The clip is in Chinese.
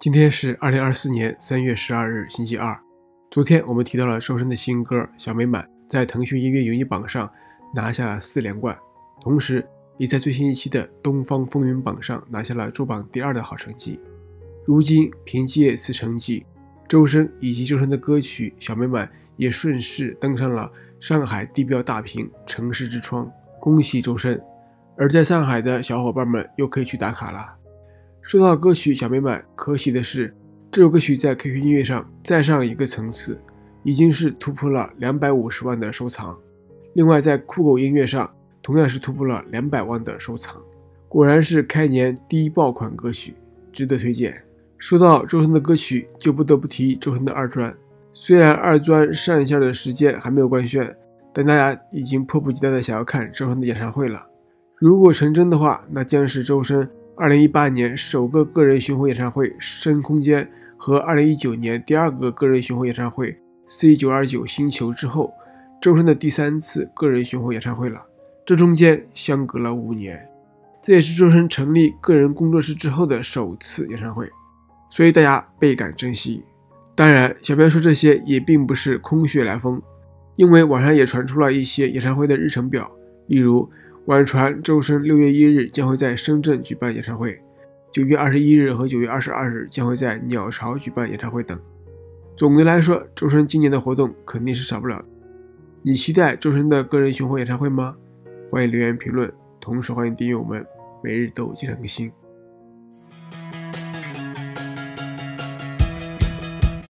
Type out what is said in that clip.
今天是二零二四年三月十二日，星期二。昨天我们提到了周深的新歌《小美满》在腾讯音乐云榜上拿下了四连冠，同时也在最新一期的东方风云榜上拿下了周榜第二的好成绩。如今凭借此成绩，周深以及周深的歌曲《小美满》也顺势登上了上海地标大屏《城市之窗》，恭喜周深！而在上海的小伙伴们又可以去打卡了。说到歌曲《小美满》，可喜的是，这首歌曲在 QQ 音乐上再上一个层次，已经是突破了两百五十万的收藏。另外，在酷狗音乐上同样是突破了两百万的收藏。果然是开年第一爆款歌曲，值得推荐。说到周深的歌曲，就不得不提周深的二专。虽然二专上线的时间还没有官宣，但大家已经迫不及待的想要看周深的演唱会了。如果成真的话，那将是周深。二零一八年首个个人巡回演唱会《深空间》和二零一九年第二个个人巡回演唱会《C 九二九星球》之后，周深的第三次个人巡回演唱会了。这中间相隔了五年，这也是周深成立个人工作室之后的首次演唱会，所以大家倍感珍惜。当然，小编说这些也并不是空穴来风，因为网上也传出了一些演唱会的日程表，例如。网传周深六月一日将会在深圳举办演唱会，九月二十一日和九月二十二日将会在鸟巢举办演唱会等。总的来说，周深今年的活动肯定是少不了。你期待周深的个人巡回演唱会吗？欢迎留言评论，同时欢迎订阅我们，每日都有精彩更新。